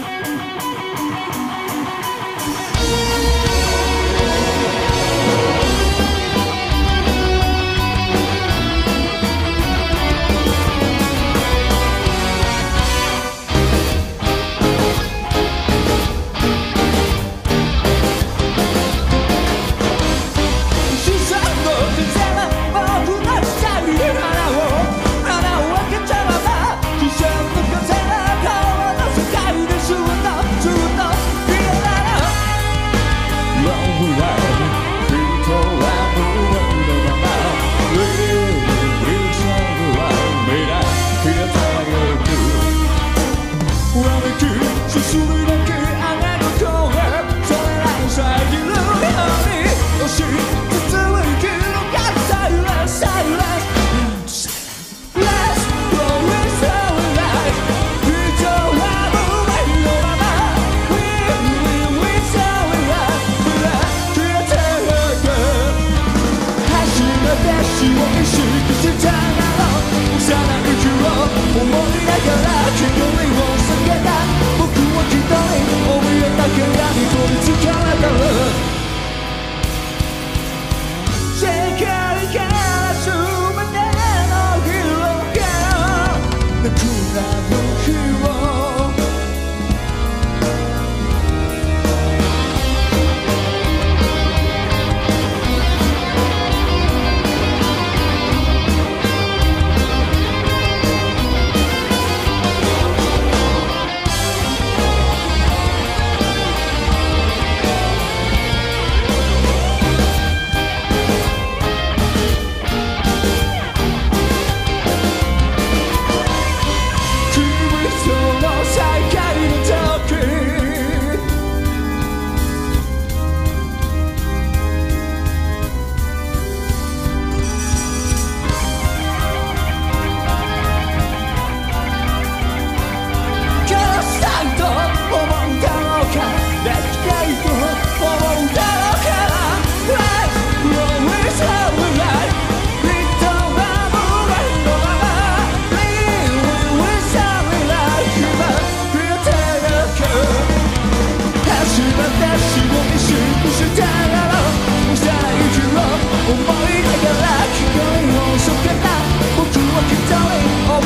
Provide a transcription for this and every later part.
足がすく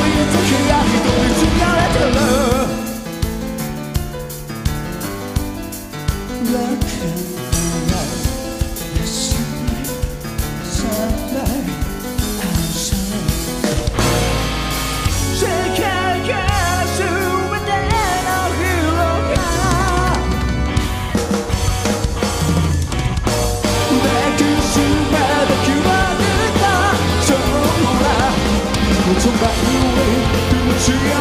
む骨がき to you.